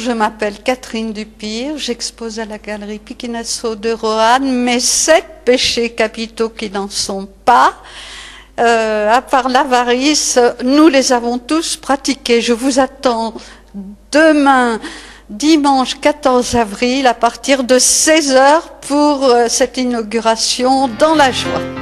je m'appelle Catherine Dupire, j'expose à la galerie Piquinasso de Roanne mes sept péchés capitaux qui n'en sont pas. Euh, à part l'avarice, nous les avons tous pratiqués. Je vous attends demain, dimanche 14 avril, à partir de 16h pour euh, cette inauguration dans la joie.